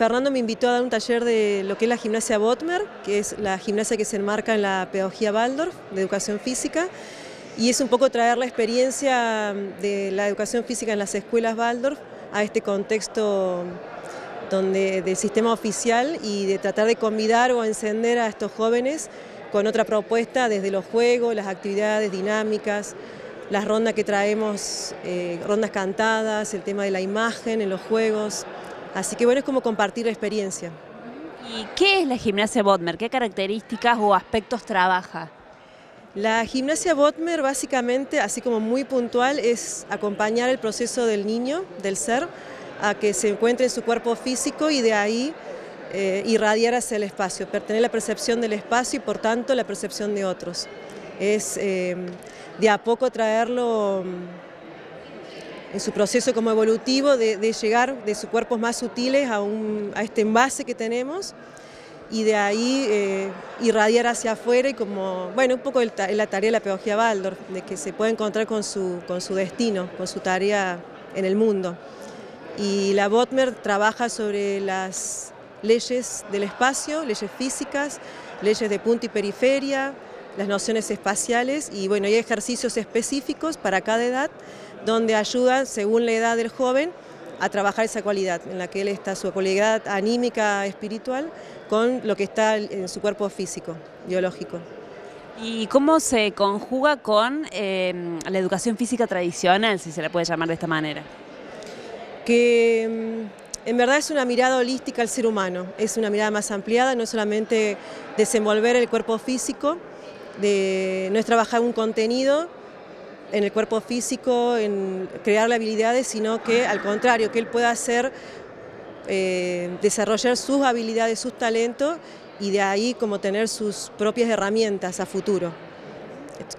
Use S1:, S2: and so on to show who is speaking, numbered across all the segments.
S1: Fernando me invitó a dar un taller de lo que es la gimnasia Botmer, que es la gimnasia que se enmarca en la pedagogía Waldorf de educación física, y es un poco traer la experiencia de la educación física en las escuelas Waldorf a este contexto donde, del sistema oficial y de tratar de convidar o encender a estos jóvenes con otra propuesta desde los juegos, las actividades dinámicas, las rondas que traemos, eh, rondas cantadas, el tema de la imagen en los juegos. Así que bueno, es como compartir la experiencia.
S2: ¿Y qué es la gimnasia Botmer? ¿Qué características o aspectos trabaja?
S1: La gimnasia Botmer básicamente, así como muy puntual, es acompañar el proceso del niño, del ser, a que se encuentre en su cuerpo físico y de ahí eh, irradiar hacia el espacio, tener la percepción del espacio y por tanto la percepción de otros. Es eh, de a poco traerlo en su proceso como evolutivo de, llegar de sus cuerpos más sutiles a, este envase que tenemos y de ahí eh, irradiar hacia afuera y como, bueno, un poco la tarea de la pedagogía Waldorf, de que se pueda encontrar con su, con su destino, con su tarea en el mundo. Y la Botmer trabaja sobre las leyes del espacio, leyes físicas, leyes de punto y periferia, las nociones espaciales y bueno, hay ejercicios específicos para cada edad donde ayudan, según la edad del joven, a trabajar esa cualidad, en la que él está, su cualidad anímica, espiritual, con lo que está en su cuerpo físico, biológico.
S2: ¿Y cómo se conjuga con eh, la educación física tradicional, si se la puede llamar de esta manera?
S1: Que mm, en verdad es una mirada holística al ser humano, es una mirada más ampliada, no solamente desenvolver el cuerpo físico, no es trabajar un contenido en el cuerpo físico, en crear habilidades, sino que al contrario, que él pueda hacer, eh, desarrollar sus habilidades, sus talentos y de ahí como tener sus propias herramientas a futuro.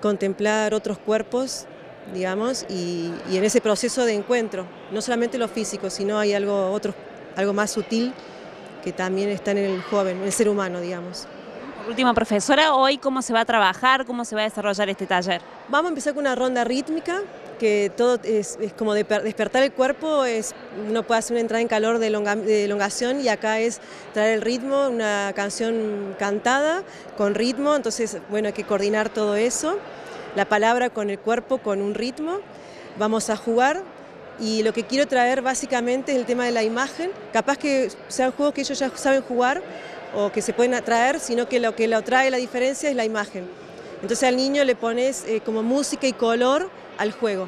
S1: Contemplar otros cuerpos, digamos, y, y en ese proceso de encuentro, no solamente lo físico, sino hay algo, otro, algo más sutil que también está en el joven, en el ser humano, digamos.
S2: Última profesora, hoy cómo se va a trabajar, cómo se va a desarrollar este taller.
S1: Vamos a empezar con una ronda rítmica, que todo es, como de despertar el cuerpo, es, uno puede hacer una entrada en calor de, elongación y acá es traer el ritmo, una canción cantada con ritmo, entonces bueno, hay que coordinar todo eso, la palabra con el cuerpo, con un ritmo. Vamos a jugar y lo que quiero traer básicamente es el tema de la imagen, capaz que sean juegos que ellos ya saben jugar, o que se pueden atraer, sino que lo que lo trae la diferencia es la imagen. Entonces al niño le pones eh, como música y color al juego.